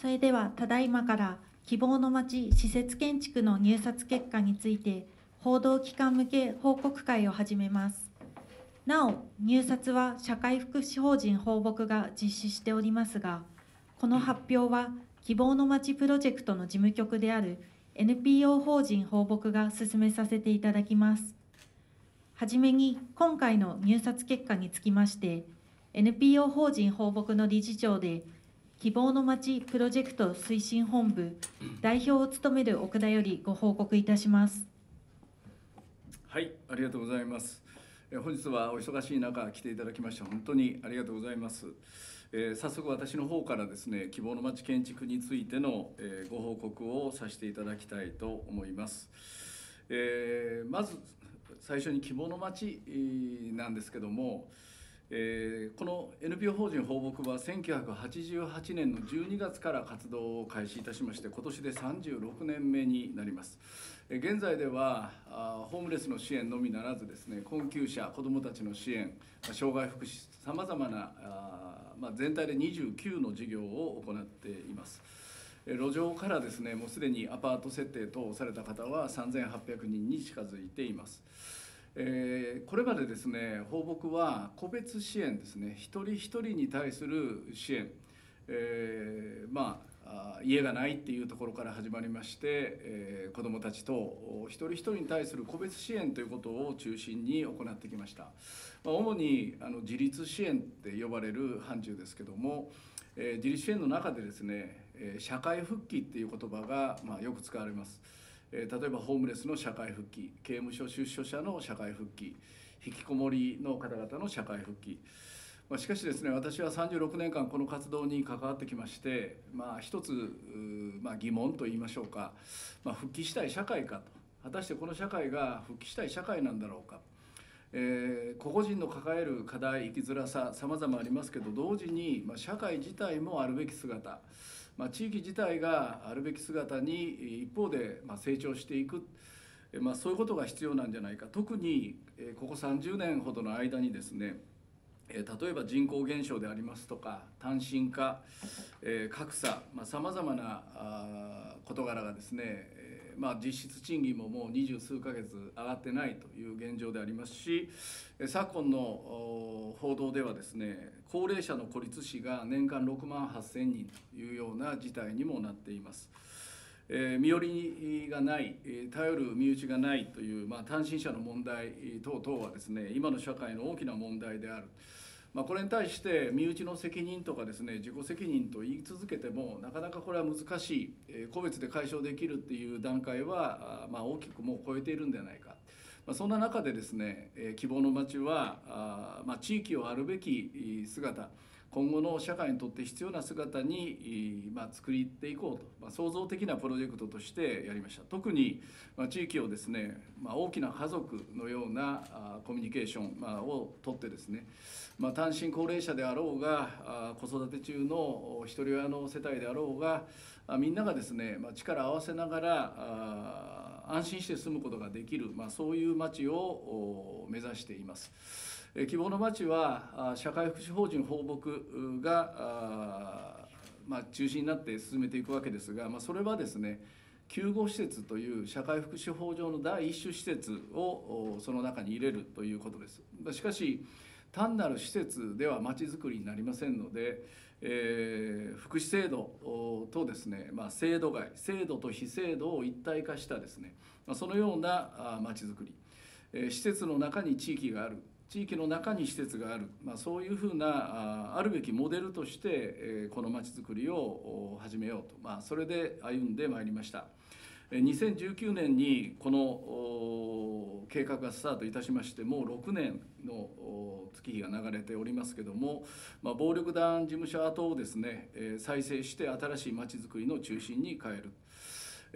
それではただいまから希望の町施設建築の入札結果について報道機関向け報告会を始めます。なお入札は社会福祉法人放牧が実施しておりますがこの発表は希望の町プロジェクトの事務局である NPO 法人放牧が進めさせていただきます。はじめに今回の入札結果につきまして NPO 法人放牧の理事長で希望の町プロジェクト推進本部代表を務める奥田よりご報告いたしますはい、ありがとうございます。え本日はお忙しい中来ていただきまして本当にありがとうございます。えー早速私の方からですね、希望の町建築についての、えーご報告をさせていただきたいと思います。えーまず最初に希望の町なんですけども、えーこの NPO 法人放牧は1988年の12月から活動を開始いたしまして今年で36年目になります。現在ではホームレスの支援のみならずですね困窮者子どもたちの支援障害福祉さまざまな、全体で29の事業を行っています。路上からですねもうすでにアパート設定等をされた方は3800人に近づいています。えーこれまでですね放牧は個別支援ですね。一人一人に対する支援、えーまあ家がないっていうところから始まりまして、えー子どもたちと一人一人に対する個別支援ということを中心に行ってきました、まあ、主にあの自立支援って呼ばれる範疇ですけども、えー自立支援の中でですね、え社会復帰っていう言葉が、まあ、よく使われます。例えばホームレスの社会復帰刑務所出所者の社会復帰引きこもりの方々の社会復帰、まあ、しかしですね私は36年間この活動に関わってきまして、まあ、一つ、まあ、疑問と言いましょうか、まあ、復帰したい社会かと。果たしてこの社会が復帰したい社会なんだろうか。えー個々人の抱える課題生きづらささまざまありますけど同時に、まあ、社会自体もあるべき姿、まあ、地域自体があるべき姿に一方で、ま、成長していく、まあ、そういうことが必要なんじゃないか。特に、ここ30年ほどの間にですね例えば人口減少でありますとか単身化、格差さまざ、まなあー事柄がですね、まあ、実質賃金ももう二十数ヶ月上がってないという現状でありますし昨今の報道ではですね高齢者の孤立死が年間6万8,000人というような事態にもなっています。えー身寄りがない、え頼る身内がないという、まあ、単身者の問題等々はですね今の社会の大きな問題である。まあ、これに対して身内の責任とかですね自己責任と言い続けてもなかなかこれは難しい、え個別で解消できるっていう段階は、あまあ、大きくもう超えているんではないか。まあ、そんな中でですね、え希望の街はあ、まあ、地域をあるべき姿今後の社会にとって必要な姿に、まあ、作っていこうと、まあ、創造的なプロジェクトとしてやりました特に、まあ、地域をですね、まあ、大きな家族のようなあコミュニケーション、まあ、をとってですね、まあ、単身高齢者であろうがあ子育て中のお一人親の世帯であろうがあみんながですね、まあ、力を合わせながらあ安心して住むことができる、まあ、そういう街を目指しています。希望の街は社会福祉法人放牧がまあ、中心になって進めていくわけですが、まあ、それはですね救護施設という社会福祉法上の第一種施設をその中に入れるということです。しかし単なる施設ではまちづくりになりませんので、えー福祉制度とですね、まあ、制度外制度と非制度を一体化したですね、まあ、そのようなまちづくり、えー施設の中に地域がある地域の中に施設がある、まあ、そういうふうなあるべきモデルとして、このまちづくりを始めようと、まあ、それで歩んでまいりました。2019年にこの計画がスタートいたしましてもう6年の月日が流れておりますけども、まあ、暴力団事務所跡をですね、再生して新しいまちづくりの中心に変え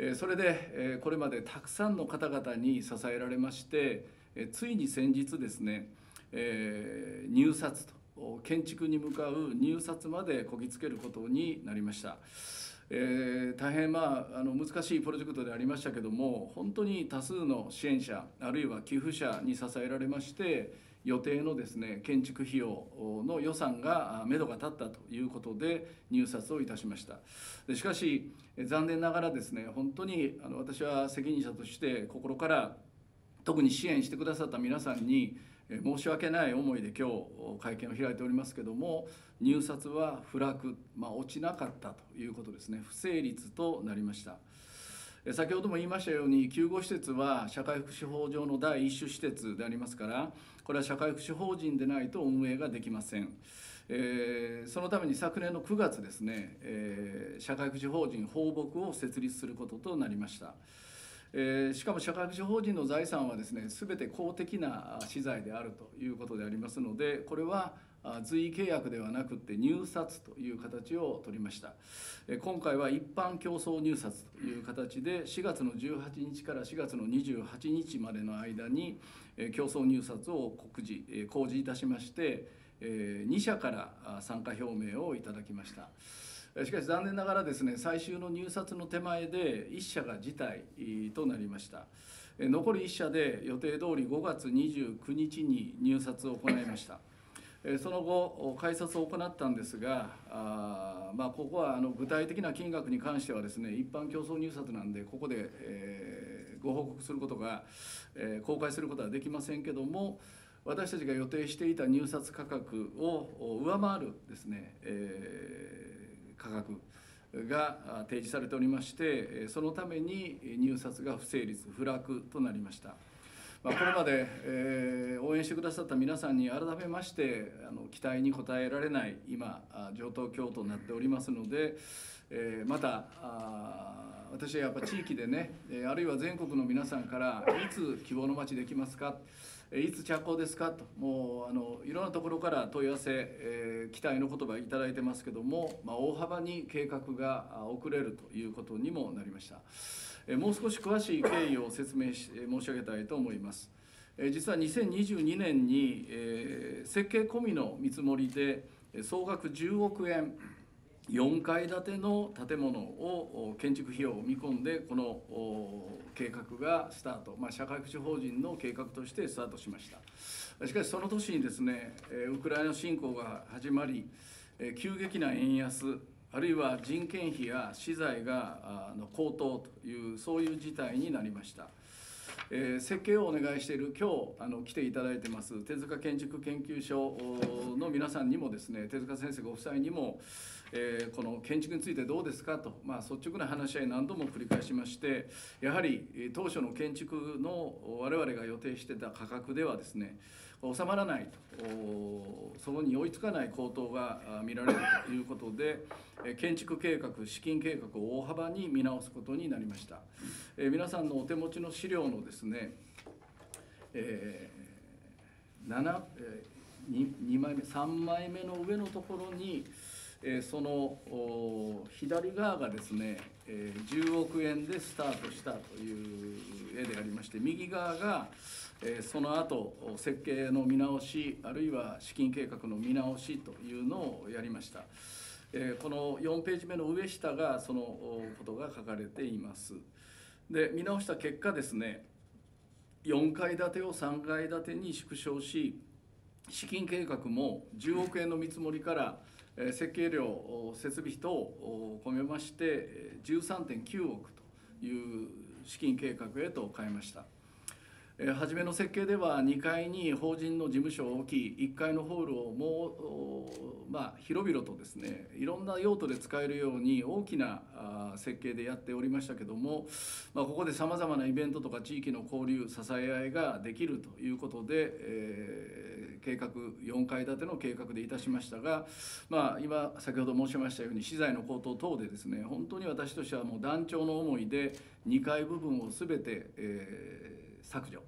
る。それで、これまでたくさんの方々に支えられまして、ついに先日ですね、えー入札と建築に向かう入札までこぎつけることになりました。えー大変まああの難しいプロジェクトでありましたけども本当に多数の支援者あるいは寄付者に支えられまして予定のですね建築費用の予算が目処が立ったということで入札をいたしましたしかし残念ながらですね本当にあの私は責任者として心から特に支援してくださった皆さんに申し訳ない思いで今日会見を開いておりますけども入札は不落、まあ、落ちなかったということですね不成立となりました先ほども言いましたように救護施設は社会福祉法上の第一種施設でありますからこれは社会福祉法人でないと運営ができません。え、そのために昨年の9月ですね、えー、社会福祉法人放牧を設立することとなりました。えー、しかも社会福祉法人の財産はですね全て公的な資材であるということでありますのでこれは随意契約ではなくて入札という形を取りました。今回は一般競争入札という形で4月の18日から4月の28日までの間に競争入札を告示公示いたしまして2社から参加表明をいただきました。しかし残念ながらですね最終の入札の手前で1社が辞退となりました。残り1社で予定通り5月29日に入札を行いました。その後改札を行ったんですがあ、まあ、ここはあの具体的な金額に関してはですね一般競争入札なんでここで、えー、ご報告することが、えー、公開することはできませんけども私たちが予定していた入札価格を上回るですね、えー格が提示されておりましてそのために入札が不成立不落となりました。まあ、これまで、えー、応援してくださった皆さんに改めましてあの期待に応えられない今上等京都になっておりますので、えー、またあ私はやっぱ地域でねえあるいは全国の皆さんからいつ希望の街できますかいつ着工ですか？と。もうあのいろんなところから問い合わせ、えー、期待の言葉いただいてますけども、まあ、大幅に計画が遅れるということにもなりました、えー、もう少し詳しい経緯を説明し申し上げたいと思います。え実は2022年に、えー、設計込みの見積もりで総額10億円4階建ての建物を建築費用を見込んでこの計画がスタート、まあ、社会福祉法人の計画としてスタートしましたしかしその年にですねウクライナ侵攻が始まり急激な円安あるいは人件費や資材が高騰というそういう事態になりました。えー、設計をお願いしている今日あの来ていただいてます手塚建築研究所の皆さんにもですね手塚先生ご夫妻にも、えー、この建築についてどうですかと、まあ、率直な話し合い何度も繰り返しましてやはり当初の建築の我々が予定してた価格ではですね収まらないと。そこに追いつかない高騰が見られるということで建築計画資金計画を大幅に見直すことになりました。え皆さんのお手持ちの資料のですね、えー、7、えー、2, 2枚目3枚目の上のところにえその左側がですね、え10億円でスタートしたという絵でありまして右側が、えその後設計の見直しあるいは資金計画の見直しというのをやりました。えこの4ページ目の上下がそのことが書かれています。で見直した結果ですね4階建てを3階建てに縮小し資金計画も10億円の見積もりから設計料設備費等を込めまして13.9億という資金計画へと変えました。初めの設計では2階に法人の事務所を置き1階のホールをもう、まあ、広々とですねいろんな用途で使えるように大きな設計でやっておりましたけども、まあ、ここでさまざまなイベントとか地域の交流支え合いができるということで、えー、計画4階建ての計画でいたしましたが、まあ、今先ほど申しましたように資材の高騰等でですね本当に私としてはもう団長の思いで2階部分を全て、えー削除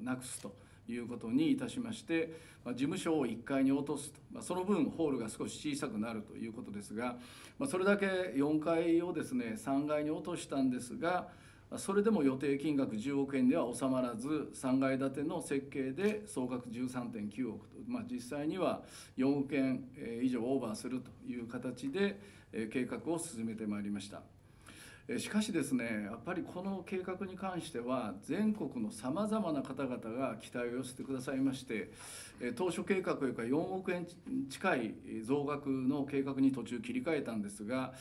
なくすということにいたしまして、まあ、事務所を1階に落とすと、まあ、その分ホールが少し小さくなるということですが、まあ、それだけ4階をですね3階に落としたんですがそれでも予定金額10億円では収まらず3階建ての設計で総額13.9億と、まあ、実際には4億円以上オーバーするという形で計画を進めてまいりました。しかしですねやっぱりこの計画に関しては全国のさまざまな方々が期待を寄せてくださいまして当初計画よりか4億円近い増額の計画に途中切り替えたんですが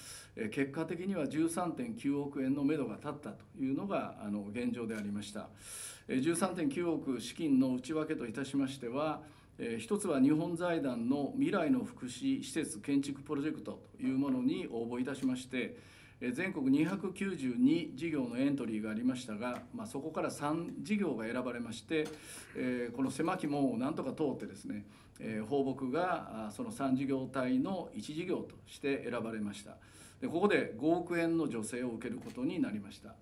結果的には13.9億円のめどが立ったというのがあの現状でありました。13.9億資金の内訳といたしましては一つは日本財団の未来の福祉施設建築プロジェクトというものに応募いたしまして全国292事業のエントリーがありましたが、まあ、そこから3事業が選ばれまして、えー、この狭き門をなんとか通ってですね、えー、放牧がその3事業体の1事業として選ばれましたでここで5億円の助成を受けることになりました。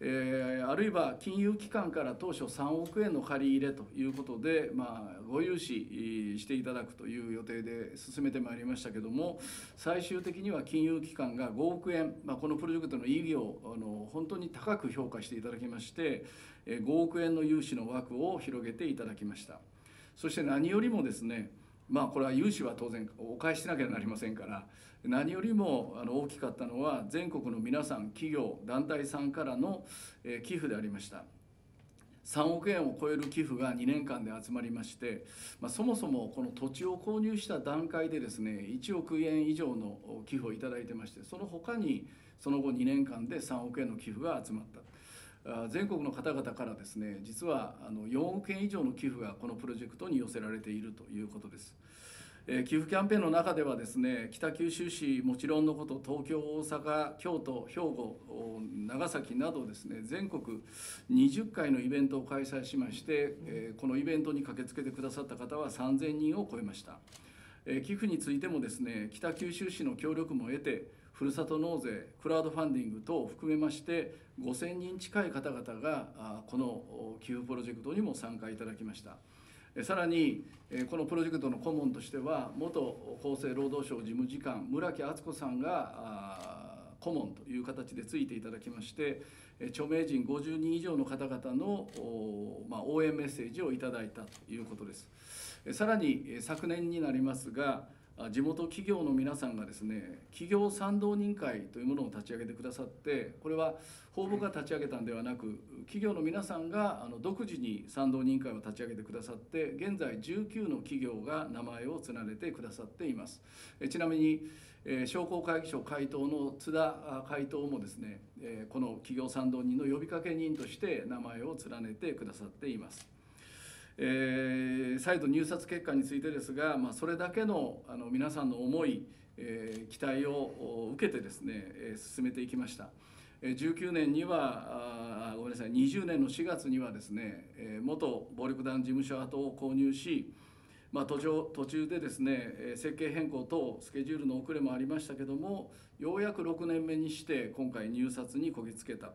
えー、あるいは金融機関から当初3億円の借り入れということで、まあ、ご融資していただくという予定で進めてまいりましたけども最終的には金融機関が5億円、まあ、このプロジェクトの意義をあの本当に高く評価していただきまして5億円の融資の枠を広げていただきました。そして何よりもですねまあこれは融資は当然お返ししなきゃなりませんから何よりもあの大きかったのは全国の皆さん企業団体さんからの寄付でありました3億円を超える寄付が2年間で集まりまして、まあ、そもそもこの土地を購入した段階でですね1億円以上の寄付をいいてましてその他にその後2年間で3億円の寄付が集まった全国の方々からですね実はあの4億円以上の寄付がこのプロジェクトに寄せられているということです。寄付キャンペーンの中ではですね北九州市もちろんのこと東京大阪京都兵庫長崎などですね全国20回のイベントを開催しまして、このイベントに駆けつけてくださった方は3000人を超えました、寄付についてもですね北九州市の協力も得てふるさと納税クラウドファンディング等を含めまして5000人近い方々がこの寄付プロジェクトにも参加いただきました。さらにこのプロジェクトの顧問としては元厚生労働省事務次官村木敦子さんが顧問という形でついていただきまして著名人50人以上の方々の、応援メッセージをいただいたということです。さらに昨年になりますが地元企業の皆さんがですね企業賛同人会というものを立ち上げてくださってこれは法務が立ち上げたんではなく企業の皆さんがあの独自に賛同人会を立ち上げてくださって現在19の企業が名前を連ねてくださっています。ちなみに商工会議所会頭の津田会頭もですねこの企業賛同人の呼びかけ人として名前を連ねてくださっています。えー、再度入札結果についてですが、まあ、それだけのあの皆さんの思い、えー、期待を受けてですね、えー、進めていきました。19年にはあごめんなさい20年の4月にはですね、えー、元暴力団事務所跡を購入し、まあ、途中途中でですね設計変更等スケジュールの遅れもありましたけどもようやく6年目にして今回入札にこぎつけた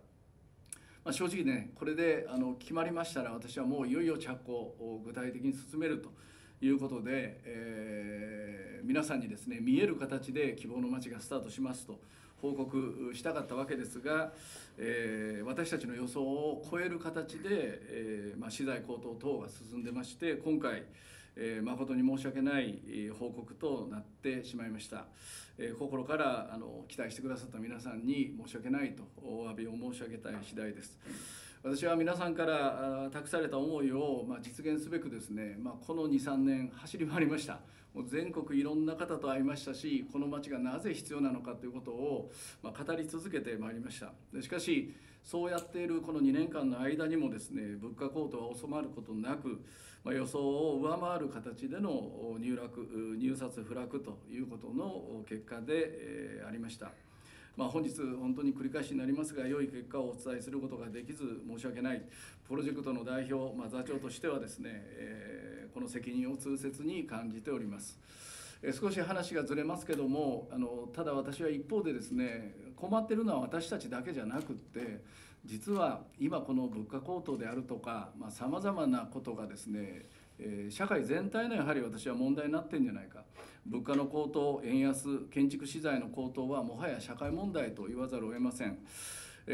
まあ、正直ねこれであの決まりましたら私はもういよいよ着工を具体的に進めるということで、えー、皆さんにですね見える形で希望の街がスタートしますと報告したかったわけですが、えー、私たちの予想を超える形で、えーまあ、資材高騰等が進んでまして今回、えー、誠に申し訳ない報告となってしまいました。え心からあの期待してくださった皆さんに申し訳ないとお詫びを申し上げたい次第です。私は皆さんから託された思いを、ま実現すべくですね、まあ、この23年走り回りましたもう全国いろんな方と会いましたしこの町がなぜ必要なのかということを、ま語り続けてまいりましたでしかしそうやっているこの2年間の間にもですね物価高騰は収まることなくまあ、予想を上回る形での入落入札不落ということの結果で、ありました。まあ、本日本当に繰り返しになりますが良い結果をお伝えすることができず申し訳ないプロジェクトの代表、まあ、座長としてはですね、えー、この責任を痛切に感じております。え少し話がずれますけどもあのただ私は一方でですね困ってるのは私たちだけじゃなくって実は今この物価高騰であるとかさまざ、まなことがですね社会全体のやはり私は問題になってるんじゃないか。物価の高騰円安建築資材の高騰はもはや社会問題と言わざるを得ません。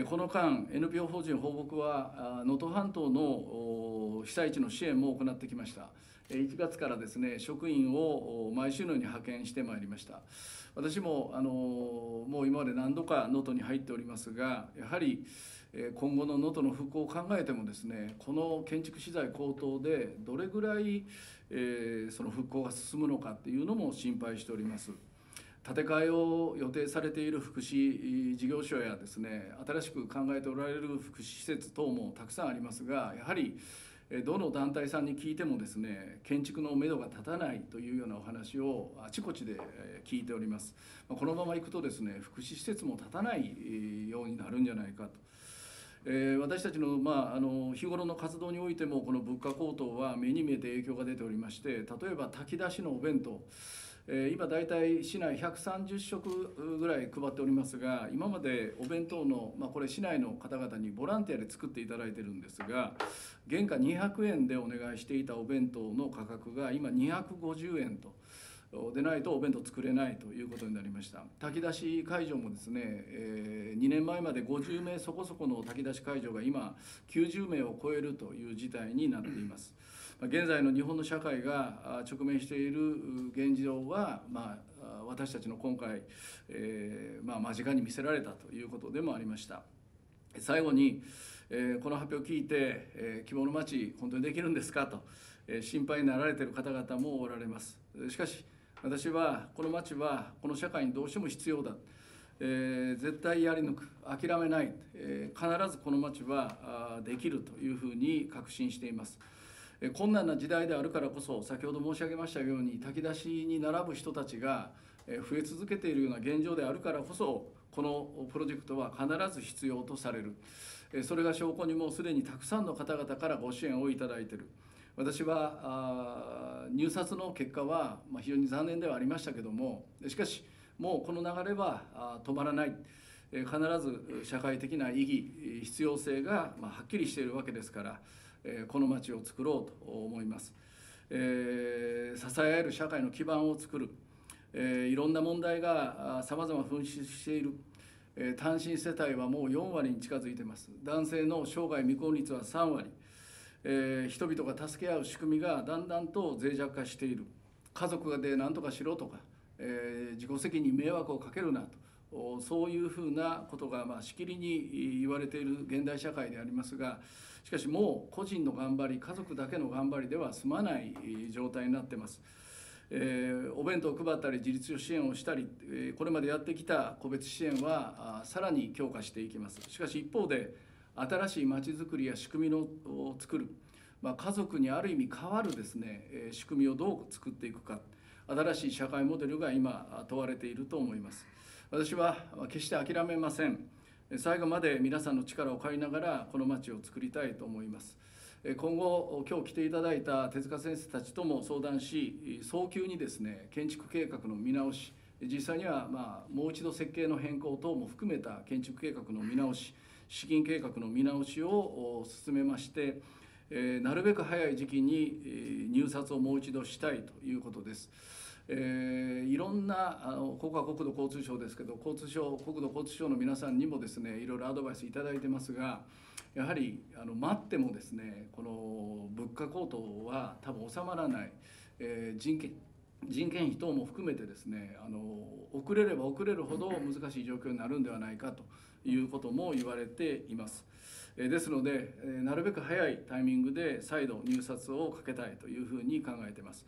この間 NPO 法人放牧は能登半島の被災地の支援も行ってきました。1月からですね職員を毎週のように派遣してまいりました私もあのもう今まで何度か能登に入っておりますがやはり今後の能登の復興を考えてもですねこの建築資材高騰でどれぐらい、えー、その復興が進むのかっていうのも心配しております。建て替えを予定されている福祉事業所やですね新しく考えておられる福祉施設等もたくさんありますがやはりどの団体さんに聞いてもですね建築のめどが立たないというようなお話をあちこちで聞いております。このままいくとですね福祉施設も立たないようになるんじゃないかと。え、私たちの,、まあ、あの日頃の活動においてもこの物価高騰は目に見えて影響が出ておりまして例えば炊き出しのお弁当え今大体市内130食ぐらい配っておりますが今までお弁当の、まあ、これ市内の方々にボランティアで作っていただいてるんですが原価200円でお願いしていたお弁当の価格が今250円と。でないとお弁当作れないということになりました炊き出し会場もですね、えー、2年前まで50名そこそこの炊き出し会場が今90名を超えるという事態になっています現在の日本の社会が直面している現状は、まあ、私たちの今回、えーまあ、間近に見せられたということでもありました。最後に、えー、この発表を聞いて、えー、希望の街本当にできるんですかと、えー、心配になられている方々もおられます。しかし私はこの町はこの社会にどうしても必要だ、えー、絶対やり抜く諦めない、えー、必ずこの町はできるというふうに確信しています。困難な時代であるからこそ先ほど申し上げましたように炊き出しに並ぶ人たちが増え続けているような現状であるからこそこのプロジェクトは必ず必要とされる。それが証拠にもうすでにたくさんの方々からご支援をいただいている。私は入札の結果は非常に残念ではありましたけどもしかしもうこの流れは止まらない。必ず社会的な意義必要性がはっきりしているわけですからこの町を作ろうと思います。えー、支え合える社会の基盤を作る、えー、いろんな問題がさまざま噴出している、えー、単身世帯はもう4割に近づいてます。男性の生涯未婚率は3割、えー、人々が助け合う仕組みがだんだんと脆弱化している。家族で何とかしろとか、えー、自己責任迷惑をかけるなと。そういうふうなことがまあしきりに言われている現代社会でありますがしかしもう個人の頑張り家族だけの頑張りでは済まない状態になってます。えー、お弁当を配ったり自立支援をしたり、えー、これまでやってきた個別支援はさらに強化していきます。しかし一方で新しいまちづくりや仕組みのを作る、まあ、家族にある意味変わるですね、えー、仕組みをどう作っていくか。新しい社会モデルが今問われていると思います。私は決して諦めません最後まで皆さんの力を借りながらこの町を作りたいと思います今後今日来ていただいた手塚先生たちとも相談し早急にですね建築計画の見直し実際にはまもう一度設計の変更等も含めた建築計画の見直し資金計画の見直しを進めましてなるべく早い時期に入札をもう一度したいということです。えー、いろんなあのここは国土交通省ですけど交通省国土交通省の皆さんにもですねいろいろアドバイス頂いてますがやはりあの待ってもですねこの物価高騰は多分収まらない、えー、人件人件費等も含めてですねあの遅れれば遅れるほど難しい状況になるんではないかということも言われています。ですのでなるべく早いタイミングで再度入札をかけたいというふうに考えています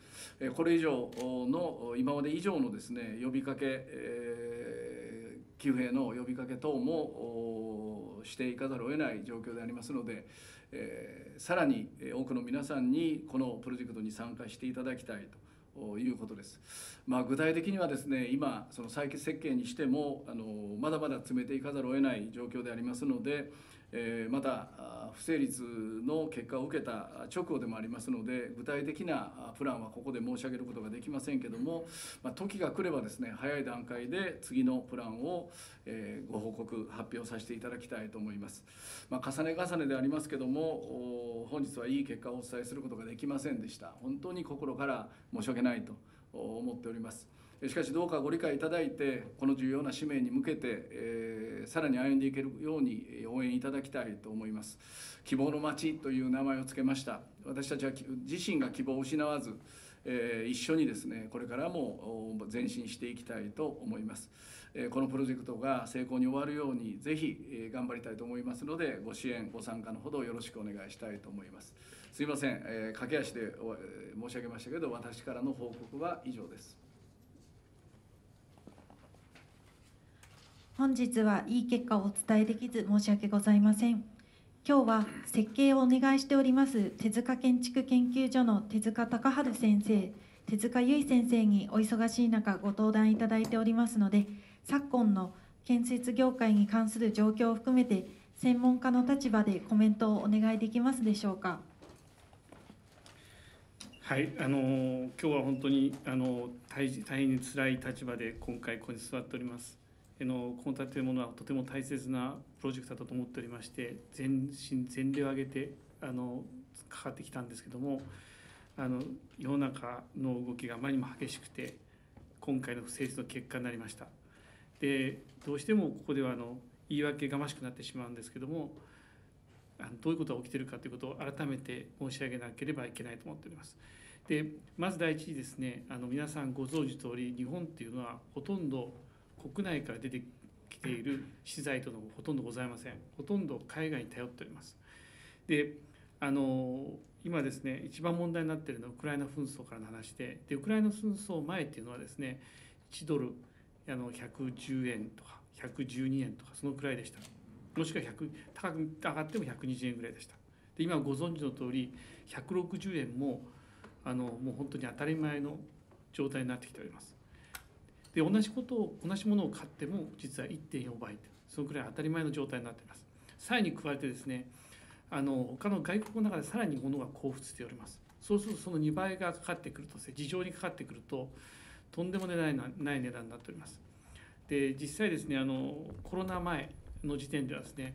これ以上の今まで以上のですね呼びかけ、えー、寄付への呼びかけ等もしていかざるを得ない状況でありますので、えー、さらに多くの皆さんにこのプロジェクトに参加していただきたいということです。まあ、具体的にはですね今その再設計にしてもあのまだまだ詰めていかざるを得ない状況でありますので、えまた不成立の結果を受けた直後でもありますので具体的なプランはここで申し上げることができませんけども、ま時が来ればですね早い段階で次のプランを、えご報告発表させていただきたいと思います、まあ、重ね重ねでありますけども本日はいい結果をお伝えすることができませんでした。本当に心から申し訳ないと思っております。しかしどうかご理解いただいてこの重要な使命に向けて、えー、さらに歩んでいけるように応援いただきたいと思います。希望の街という名前を付けました。私たちは自身が希望を失わず、え、一緒にですねこれからも前進していきたいと思います。このプロジェクトが成功に終わるようにぜひ頑張りたいと思いますのでご支援ご参加のほどよろしくお願いしたいと思います。すいません、え、駆け足で申し上げましたけど私からの報告は以上です。本日はいい結果をお伝えできず申し訳ございません今日は設計をお願いしております手塚建築研究所の手塚隆春先生手塚由衣先生にお忙しい中ご登壇いただいておりますので昨今の建設業界に関する状況を含めて専門家の立場でコメントをお願いできますでしょうか。はい、あの今日は本当にあの大大変に辛い立場で今回ここに座っております。あのこの建物はとても大切なプロジェクトだと思っておりまして全身全霊を挙げてあのかかってきたんですけどもあの世の中の動きがあまりにも激しくて今回の不正の結果になりました。でどうしてもここではあの言い訳がましくなってしまうんですけどもあのどういうことが起きているかということを改めて申し上げなければいけないと思っております。でまず第一にですねあの皆さんご存知通り日本っていうのはほとんど国内から出てきている資材とのほとんどございません。ほとんど海外に頼っております。であの今ですね一番問題になっているのはウクライナ紛争からの話ででウクライナ紛争前っていうのはですね1ドルあの110円とか112円とかそのくらいでした。もしくは100高く上がっても120円ぐらいでした。で今ご存知の通り160円もあのもう本当に当たり前の状態になってきております。で同じことを同じものを買っても実は1.4倍そのくらい当たり前の状態になっています。さらに加えてですねあの他の外国の中でさらに物が交付しております。そうするとその2倍がかかってくると事情にかかってくるととんでもないない値段になっております。で実際ですねあのコロナ前の時点ではですね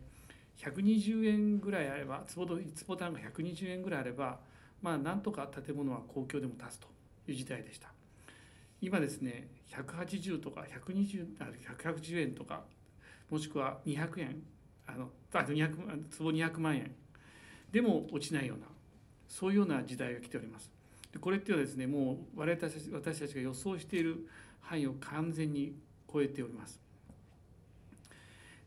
120円ぐらいあれば坪坪単が120円ぐらいあればまあなんとか建物は公共でも建つという時代でした。今ですね180とか120あ180円とかもしくは200円あのあ200坪200万円でも落ちないようなそういうような時代が来ておりますでこれっていうのはですねもう我々たち私たちが予想している範囲を完全に超えております。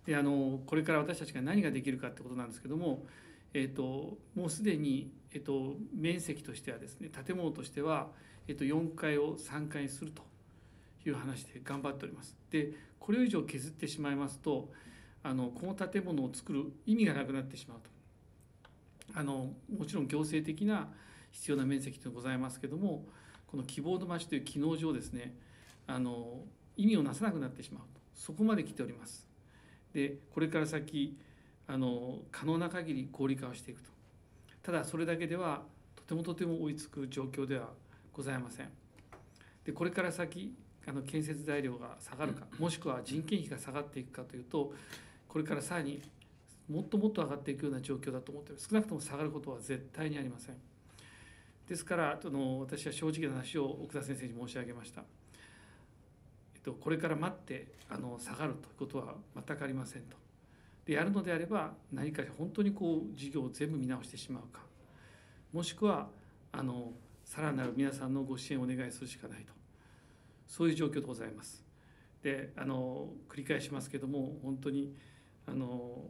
であのこれから私たちが何ができるかってことなんですけども、えーと、もうすでに、えーと、面積としてはですね建物としては、えーと、4階を3階にするという話で頑張っております。でこれ以上削ってしまいますとあのこの建物を作る意味がなくなってしまうと。あのもちろん行政的な必要な面積というのがございますけどもこの希望の街という機能上ですねあの意味をなさなくなってしまうとそこまで来ております。でこれから先あの可能な限り合理化をしていくとただそれだけではとてもとても追いつく状況ではございません。でこれから先あの建設材料が下がるかもしくは人件費が下がっていくかというとこれからさらにもっともっと上がっていくような状況だと思って少なくとも下がることは絶対にありません。ですからあの私は正直な話を奥田先生に申し上げました。とこれから待ってあの下がるということは全くありませんと。でやるのであれば何か本当にこう事業を全部見直してしまうか。もしくはあのさらなる皆さんのご支援をお願いするしかないとそういう状況でございます。であの繰り返しますけども本当にあの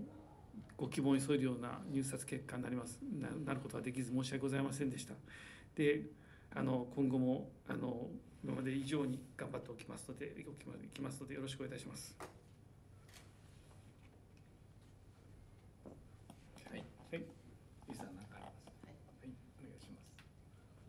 ご希望に添えるような入札結果になりますなることはできず申し訳ございませんでした。であの今後もあの今まで以上に頑張っておきますので、おきますので、よろしくお願いいたします。はい。はい。リさん、何かあります。はい、お願いします。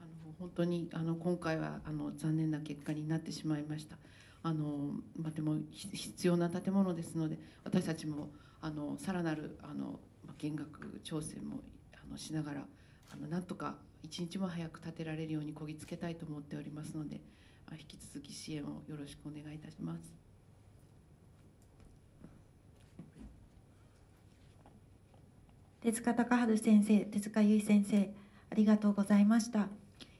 あの、本当に、あの、今回は、あの、残念な結果になってしまいました。あの、まあ、でも、必要な建物ですので、私たちも、あの、さらなる、あの、減額調整も、あの、しながら。あの、なんとか一日も早く建てられるようにこぎつけたいと思っておりますので引き続き支援をよろしくお願いいたします。手塚隆治先生、手塚由衣先生、ありがとうございました。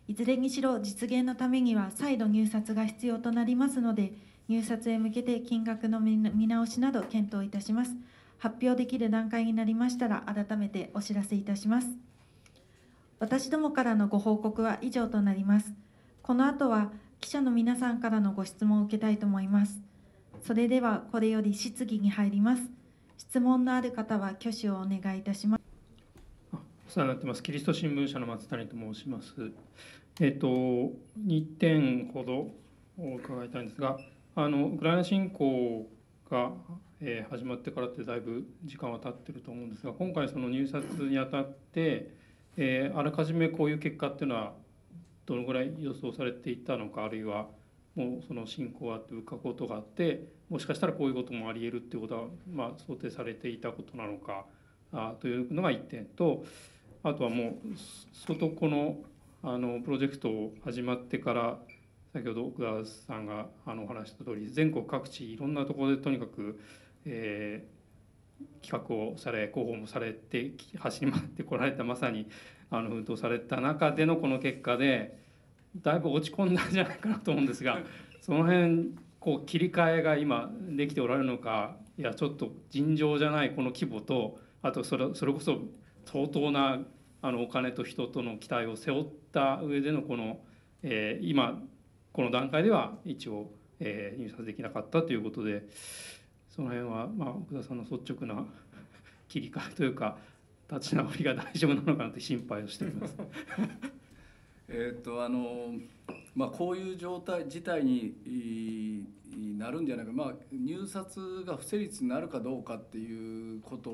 いずれにしろ実現のためには再度入札が必要となりますので、入札へ向けて金額の見直しなど検討いたします。発表できる段階になりましたら、改めてお知らせいたします。私どもからのご報告は以上となります。この後は記者の皆さんからのご質問を受けたいと思います。それではこれより質疑に入ります。質問のある方は挙手をお願いいたします。お世話になってます。キリスト新聞社の松谷と申します。えっと、2点ほど伺いたいんですが、あのウクライナ侵攻が、えー、始まってからってだいぶ時間は経ってると思うんですが、今回その入札にあたって、えー、あらかじめこういう結果っていうのはどのぐらい予想されていたのか、あるいはもうその侵攻があって物価高騰があってもしかしたらこういうこともありえるっていうことは、まあ、想定されていたことなのかあというのが1点とあとはもう相当このあのプロジェクトを始まってから先ほど奥田さんがあのお話した通り全国各地いろんなところでとにかく、えー、企画をされ広報もされて走り回ってこられたまさにあの奮闘された中でのこの結果でだいぶ落ち込んだんじゃないかなと思うんですが その辺こう切り替えが今できておられるのかいやちょっと尋常じゃないこの規模とあとそれそれこそ相当なあのお金と人との期待を背負った上でのこの、えー、今この段階では一応、えー、入札できなかったということでその辺は、まあ、奥田さんの率直な切り替えというか立ち直りが大丈夫なのかなって心配をしております。えっとあのまあ、こういう状態事態になるんじゃないか、まあ、入札が不成立になるかどうかっていうこと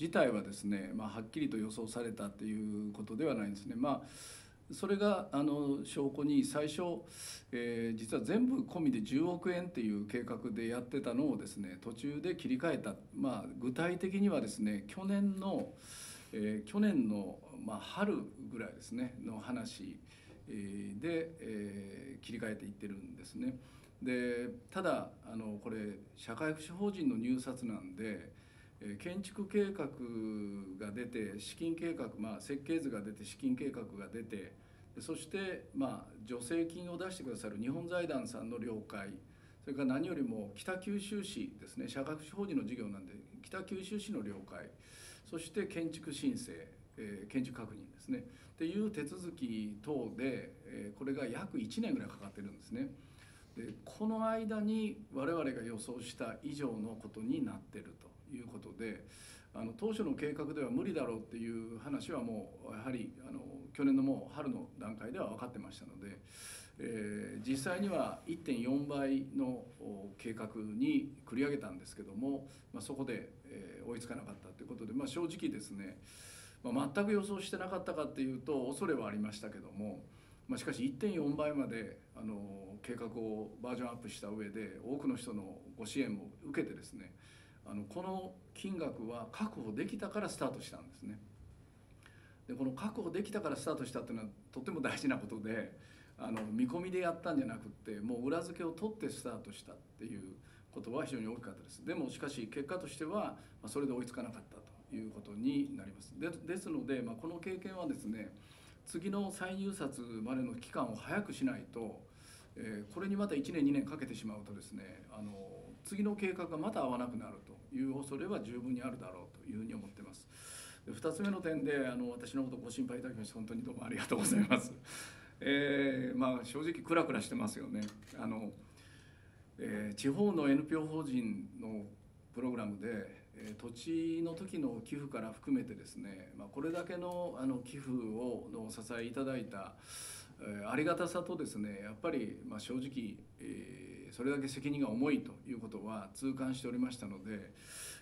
自体はですね、まあ、はっきりと予想されたっていうことではないんですね。まあそれがあの証拠に最初、えー、実は全部込みで10億円っていう計画でやってたのをですね途中で切り替えた、まあ、具体的にはですね去年の、えー、去年の、まあ、春ぐらいですねの話で、え、切り替えていってるんですね。でただあのこれ社会福祉法人の入札なんで建築計画が出て資金計画、まあ、設計図が出て資金計画が出てそして、まあ、助成金を出してくださる日本財団さんの了解それから何よりも北九州市ですね。社会福祉法人の事業なんで北九州市の了解。そして建築申請、えー、建築確認ですねっていう手続き等で、えー、これが約1年ぐらいかかってるんですね。でこの間に我々が予想した以上のことになってるということであの当初の計画では無理だろうっていう話はもうやはりあの去年のもう春の段階では分かってましたので、えー、実際には1.4倍の計画に繰り上げたんですけども、まあ、そこで、えー、追いつかなかったということで、まあ、正直ですねまあ、全く予想してなかったかっていうと恐れはありましたけども、まあ、しかし1.4倍まであの計画をバージョンアップした上で多くの人のご支援も受けてですねあのこの金額は確保できたからスタートしたんですね。でこの確保できたからスタートしたっていうのはとても大事なことであの見込みでやったんじゃなくってもう裏付けを取ってスタートしたっていうことは非常に大きかったです。でもしかし結果としてはそれで追いつかなかった。いうことになります。でですので、まあ、この経験はですね次の再入札までの期間を早くしないと、えー、これにまた1年2年かけてしまうとですねあの次の計画がまた合わなくなるという恐れは十分にあるだろうというふうに思ってます。で2つ目の点であの私のことご心配いただきまして本当にどうもありがとうございます。えー、まあ正直クラクラしてますよね。あのえー、地方の NPO 法人のプログラムで土地の時の寄付から含めてですね、まあ、これだけのあの寄付をの支えいただいた、えありがたさとですねやっぱりま正直、え、それだけ責任が重いということは痛感しておりましたので、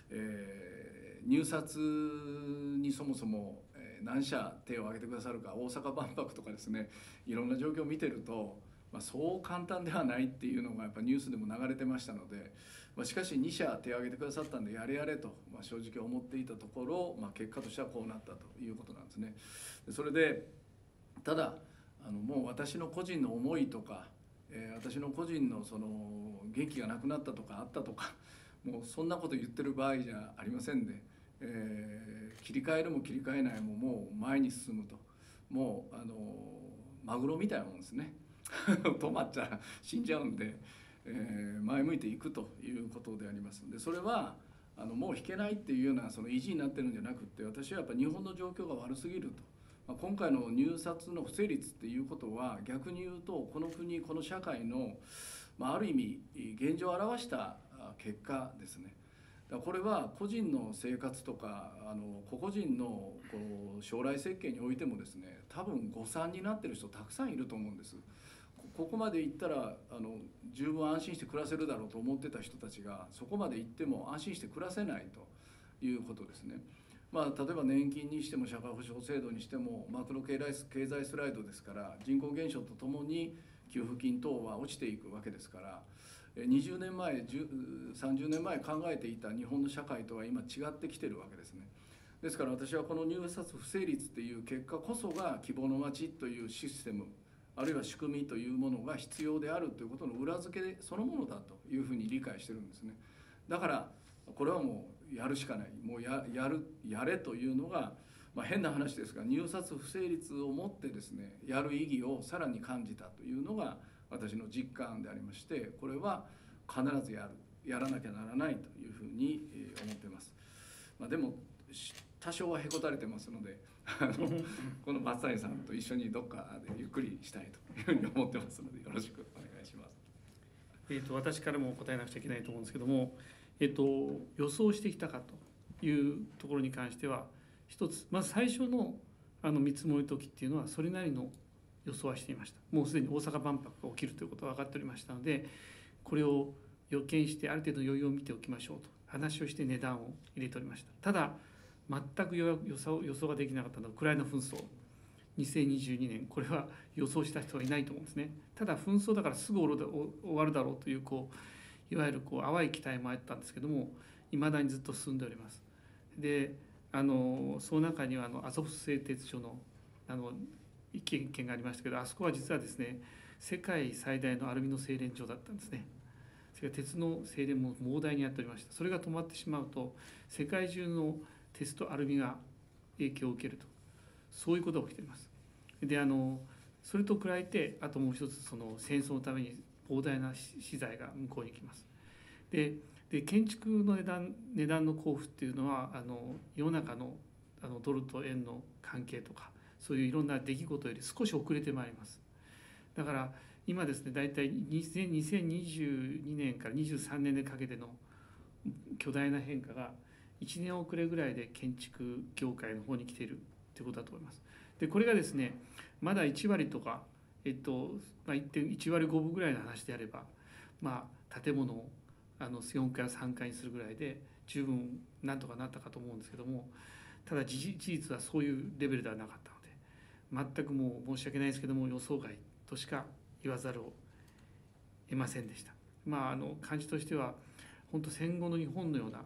え、入札にそもそも何社手を挙げてくださるか大阪万博とかですねいろんな状況を見てると、まあ、そう簡単ではないっていうのがやっぱニュースでも流れてましたので。まあ、しかし2社手を挙げてくださったんでやれやれと、まあ、正直思っていたところ、まあ、結果としてはこうなったということなんですね。それでただあのもう私の個人の思いとか、えー、私の個人のその元気がなくなったとかあったとかもうそんなこと言ってる場合じゃありませんで、えー、切り替えるも切り替えないももう前に進むともうあのマグロみたいなもんですね 止まっちゃ死んじゃうんで、えー前向いていくということでありますでそれはあのもう引けないっていうようなその意地になってるんじゃなくって私はやっぱ日本の状況が悪すぎると。まあ今回の入札の不成立っていうことは逆に言うとこの国この社会の、まあ、ある意味現状を表した結果ですね。これは個人の生活とかあの個々人のこう将来設計においてもですね多分誤算になってる人たくさんいると思うんです。ここまで行ったらあの十分安心して暮らせるだろうと思ってた人たちがそこまで行っても安心して暮らせないということですね。まあ、例えば年金にしても社会保障制度にしてもマクロ経済スライドですから人口減少とともに給付金等は落ちていくわけですから20年前30年前考えていた日本の社会とは今違ってきてるわけですね。ですから私はこの入札不成立っていう結果こそが希望の街というシステムあるいは仕組みというものが必要であるということの裏付けそのものだというふうに理解してるんですね。だからこれはもうやるしかないもうややるやれというのが、まあ、変な話ですが入札不成立をもってですねやる意義をさらに感じたというのが私の実感でありましてこれは必ずやるやらなきゃならないというふうに思ってます。まあ、でも多少はへこたれてますのであのこの松谷さんと一緒にどっかでゆっくりしたいというふうに思ってますのでよろしくお願いします。えー、と私からも答えなくちゃいけないと思うんですけども、えー、と予想してきたかというところに関しては一つまず最初のあの見積もり時っていうのはそれなりの予想はしていましたもうすでに大阪万博が起きるということは分かっておりましたのでこれを予見してある程度余裕を見ておきましょうと話をして値段を入れておりましたただ全く予予想予想ができなかったのはウクライナ紛争。2022年これは予想した人はいないと思うんですね。ただ紛争だからすぐ終わるだろうというこういわゆるこう淡い期待もあったんですけどもいまだにずっと進んでおります。であのその中にはあのアゾフ製鉄所のあの意見がありましたけどあそこは実はですね世界最大のアルミの精錬所だったんですね。それから鉄の精錬も膨大にやっておりました。それが止まってしまうと世界中の鉄とアルミが影響を受けると。そういうことが起きています。であのそれと加えてあともう一つその戦争のために膨大な資材が向こうに来ます。でで建築の値段値段の交付っていうのはあの世の中のあのドルと円の関係とかそういういろんな出来事より少し遅れてまいります。だから今ですね大体2000 2022年から23年にかけての巨大な変化が1年遅れぐらいで建築業界の方に来てるということだと思います。でこれがですねまだ1割とか、えっとまあ、1.1割5分ぐらいの話であれば、まあ、建物をあの4階を3階にするぐらいで十分なんとかなったかと思うんですけどもただ事実事実はそういうレベルではなかったので全くもう申し訳ないですけども予想外としか言わざるを得ませんでした。まあ、あの感じとしては本当戦後の日本のような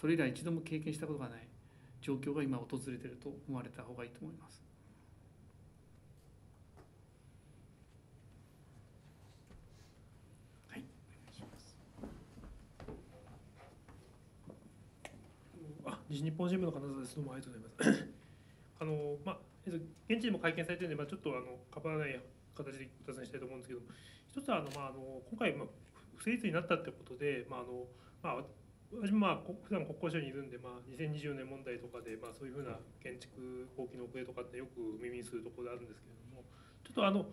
それ以来一度も経験したことがない状況が今訪れていると思われた方がいいと思います。はい、あ、西日本新聞の金沢です。どうもありがとうございます。あの、まあ、現地でも会見されてるんで、まあ、ちょっとあの、かばらない形でお尋ねしたいと思うんですけど。一つは、あの、まあ、あの、今回、まあ、不成立になったってことで、まあ、あの、まあ。私もまあ普段国交省にいるんで、まあ、2020年問題とかで、まあ、そういうふうな建築法規の遅れとかってよく耳にするところであるんですけれどもちょっとあの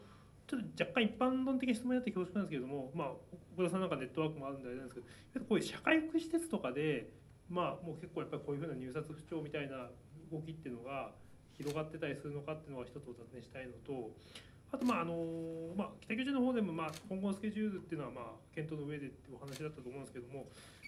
ちょっと若干一般論的な質問になって恐縮なんですけれども、まあ、奥田さんなんかネットワークもあるんであれなんですけどこういう社会福祉施設とかで、まあ、もう結構やっぱりこういうふうな入札不調みたいな動きっていうのが広がってたりするのかっていうのが一つお尋ねしたいのとあとまああの、まあ、北九州の方でも、まあ、今後のスケジュールっていうのは、まあ、検討の上でってお話だったと思うんですけども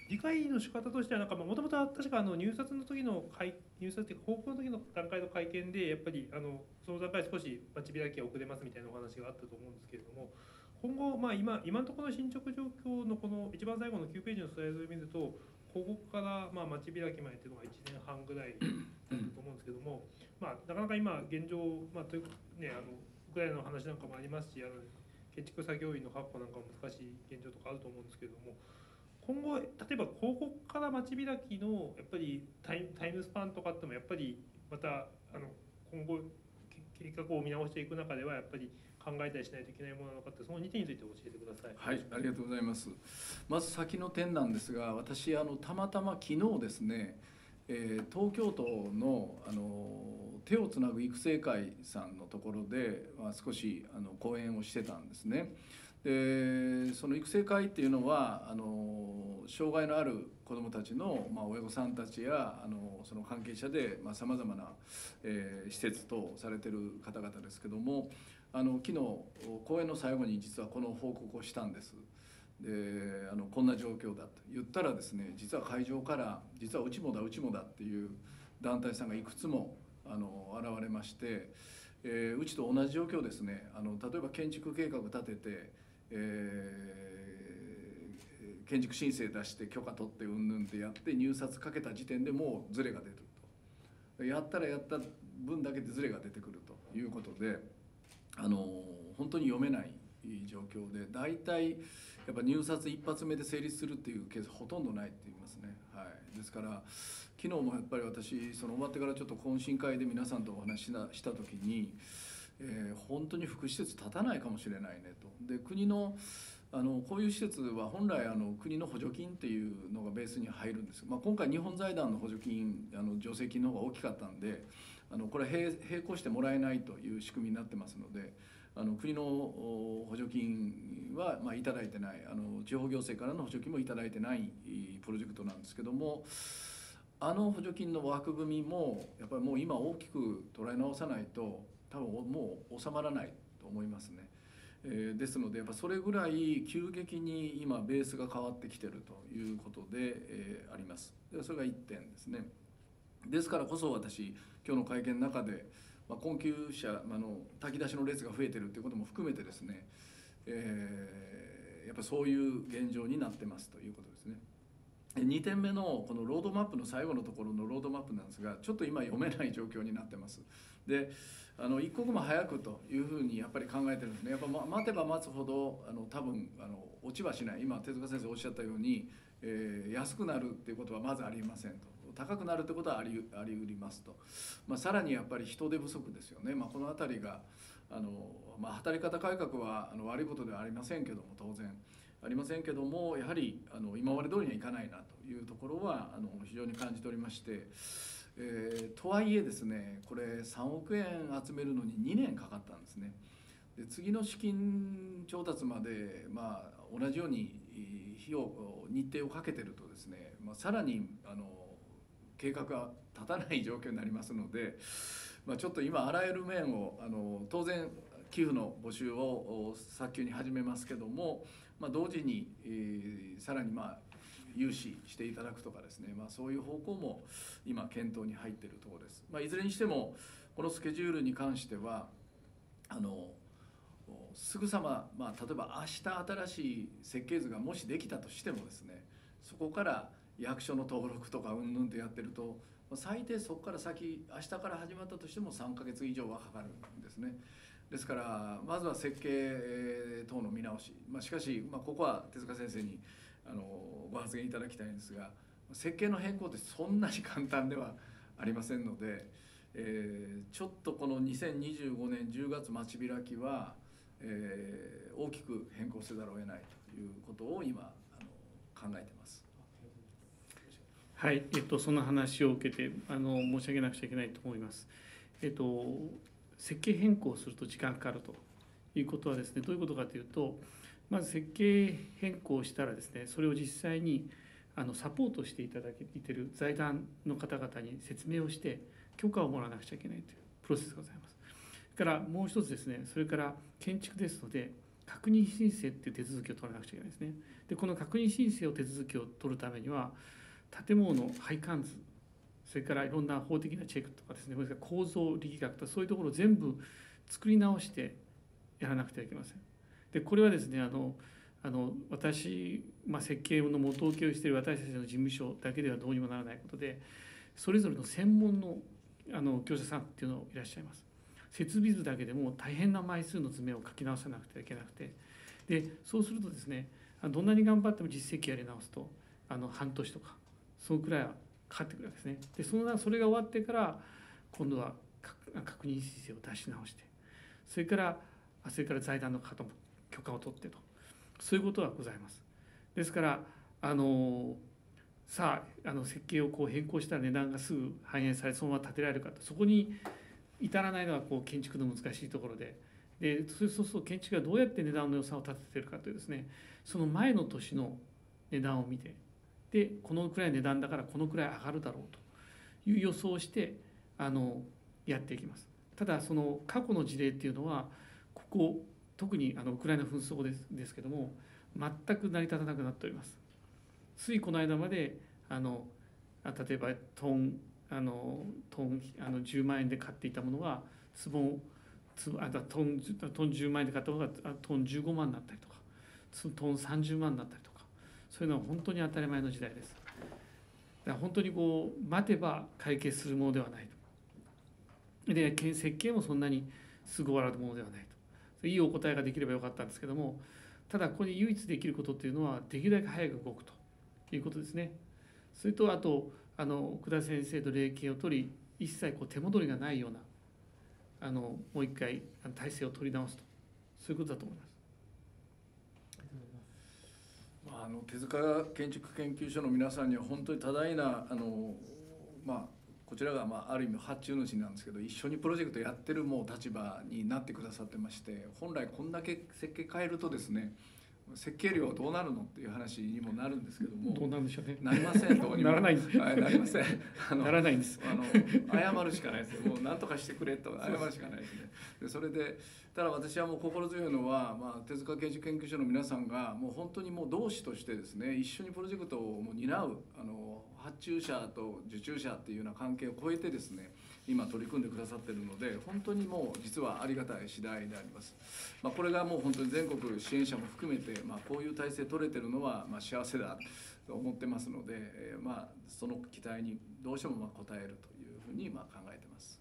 理解の仕方としてはなんかもともと確かあの入札の時の会入札っていうか報告の時の段階の会見でやっぱりあのその段階少し待ち開きが遅れますみたいなお話があったと思うんですけれども今後、まあ、今今のところの進捗状況のこの一番最後の9ページのスライドを見ると報告からまあ待ち開きまでっていうのが1年半ぐらいだったと思うんですけども、まあ、なかなか今現状、まあというね、あのウクライナの話なんかもありますしあの建築作業員の確保なんかも難しい現状とかあると思うんですけれども。今後例えば広告から待ち開きのやっぱりタイタイムスパンとかってもやっぱりまたあの今後計画を見直していく中ではやっぱり考えたりしないといけないものなのかってその2点について教えてください。はい、ありがとうございます。まず先の点なんですが、私あのたまたま昨日ですね、えー東京都のあの手をつなぐ育成会さんのところで、まあ、少しあの講演をしてたんですね。でその育成会っていうのはあの障害のある子どもたちの、まあ、親御さんたちやあのその関係者でさまざ、まな、えー施設等されてる方々ですけどもあの昨日講演の最後に実はこの報告をしたんです。であのこんな状況だと言ったらですね実は会場から実はうちもだうちもだっていう団体さんがいくつもあの現れまして、えーうちと同じ状況ですねあの例えば建築計画立てて、えー建築申請出して許可取ってうんぬんってやって入札かけた時点でもうズレが出るとやったらやった分だけでズレが出てくるということであの本当に読めない状況で大体やっぱ入札一発目で成立するっていうケースほとんどないって言いますね。はい、ですから昨日もやっぱり私その終わってからちょっと懇親会で皆さんとお話しした時に、えー本当に福祉施設立たないかもしれないねと。で国のあのこういう施設は本来あの国の補助金っていうのがベースに入るんです、まあ、今回日本財団の補助金あの助成金の方が大きかったんであのこれ並並行してもらえないという仕組みになってますのであの国の補助金は、まあ、いいてないあの地方行政からの補助金もいいてないプロジェクトなんですけどもあの補助金の枠組みもやっぱりもう今大きく捉え直さないと多分もう収まらないと思いますね。えーですのでやっぱそれぐらい急激に今ベースが変わってきてるということで、えーあります。でそれが1点ですね。ですからこそ私今日の会見の中で、まあ、困窮者、まあ、の炊き出しの列が増えてるっていうことも含めてですね、えーやっぱそういう現状になってますということですね。2点目のこのロードマップの最後のところのロードマップなんですがちょっと今読めない状況になってます。であの一刻も早くというふうにやっぱり考えてるんですね。やっぱ待てば待つほどあの多分あの落ちはしない。今手塚先生おっしゃったように、えー安くなるっていうことはまずありませんと。高くなるってことはありありうりますと、まあ、さらにやっぱり人手不足ですよね、まあ、この辺りがあの、まあ、働き方改革はあの悪いことではありませんけども当然。ありませんけどもやはりあの今まで通りにはいかないなというところはあの非常に感じておりまして、えーとはいえですねこれ3億円集めるのに2年かかったんですね。で次の資金調達まで、まあ、同じように費用日程をかけてるとですね、まあ、さらにあの計画が立たない状況になりますので、まあ、ちょっと今あらゆる面をあの当然寄付の募集を早急に始めますけども、まあ、同時に、えーさらにまあ融資していただくとかですね、まあ、そういう方向も今検討に入っているところです。まあ、いずれにしてもこのスケジュールに関してはあのすぐさま、まあ、例えば明日新しい設計図がもしできたとしてもですねそこから役所の登録とかうんぬんとやってると最低そこから先明日から始まったとしても3ヶ月以上はかかるんですね。ですからまずは設計等の見直し、まあ、しかし、まあ、ここは手塚先生にあのご発言いただきたいんですが設計の変更ってそんなに簡単ではありませんので、えーちょっとこの2025年10月待ち開きは、えー大きく変更せざるを得ないということを今あの考えてます。はい、えっと、その話を受けてあの申し上げなくちゃいけないと思います。えっと、設計変更すると時間かかるということはですねどういうことかというとまず設計変更したらですねそれを実際にあのサポートしていただけている財団の方々に説明をして許可をもらわなくちゃいけないというプロセスがございます。それからもう一つですねそれから建築ですので確認申請っていう手続きを取らなくちゃいけないですね。でこの確認申請を手続きを取るためには建物の配管図それからいろんな法的なチェックとかですね構造力学とかそういうところを全部作り直してやらなくてはいけません。でこれはですねあのあの私、まあ、設計の元請けをしている私たちの事務所だけではどうにもならないことでそれぞれの専門のあの業者さんっていうのがいらっしゃいます。設備図だけでも大変な枚数の図面を書き直さなくてはいけなくてでそうするとですねどんなに頑張っても実績やり直すとあの半年とかそのくらいはかかってくるわけですね。でそのそれが終わってから今度は確認申請を出し直してそれからそれから財団の方も許可を取ってとそういうことがございます。ですからあのさああの設計をこう変更したら値段がすぐ反映されそのまま建てられるかとそこに至らないのがこう建築の難しいところででそうすると建築がどうやって値段の予算を立ててるかというですねその前の年の値段を見てでこのくらい値段だからこのくらい上がるだろうという予想をしてあのやっていきます。ただその過去の事例っていうのはここ特にあのウクライナ紛争ですですけども全く成り立たなくなっております。ついこの間まであのあ例えばトンあのトンあの10万円で買っていたものが壺つあトントン10万円で買ったものがあトン15万になったりとかトン30万になったりとかそういうのは本当に当たり前の時代です。だから本当にこう待てば解決するものではないと。で設計もそんなにすぐ終わるものではないと。いいお答えができればよかったんですけどもただここで唯一できることっていうのはできるだけ早く動くということですね。それとあとあの奥田先生と連携を取り一切こう手戻りがないようなあのもう一回体制を取り直すとそういうことだと思います。あの手塚建築研究所の皆さんには本当に多大なあの、まあ、こちらがまあある意味発注主なんですけど一緒にプロジェクトやってるもう立場になってくださってまして本来こんだけ設計変えるとですね設計料どうなるのっていう話にもなるんですけどもどうなんでしょうね。なりませんどうにもならないんですはい、なりませんあのならないんです。あの謝るしかないですよ。もう何とかしてくれと謝るしかないですね。でそれでただ私はもう心強いのは、まあ、手塚建築研究所の皆さんがもう本当にもう同志としてですね一緒にプロジェクトをもう担うあの発注者と受注者っていうような関係を超えてですね今取り組んでくださってるので本当にもう実はありがたい次第であります。まあ、これがもう本当に全国支援者も含めて、まあ、こういう体制取れてるのはまあ幸せだと思ってますので、えーまあ、その期待にどうしてもまあ応えるというふうにまあ考えてます。